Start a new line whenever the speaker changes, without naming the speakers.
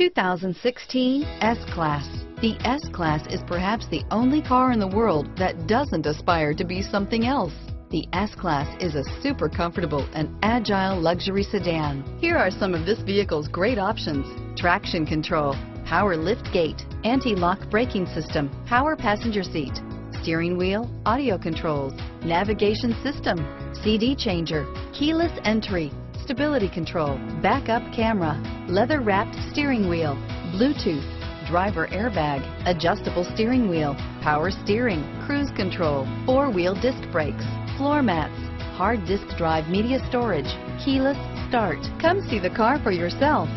2016 S-Class. The S-Class is perhaps the only car in the world that doesn't aspire to be something else. The S-Class is a super comfortable and agile luxury sedan. Here are some of this vehicle's great options. Traction control, power lift gate, anti-lock braking system, power passenger seat, steering wheel, audio controls, navigation system, CD changer, keyless entry, stability control, backup camera, leather wrapped steering wheel, Bluetooth, driver airbag, adjustable steering wheel, power steering, cruise control, four-wheel disc brakes, floor mats, hard disk drive media storage, keyless start. Come see the car for yourself.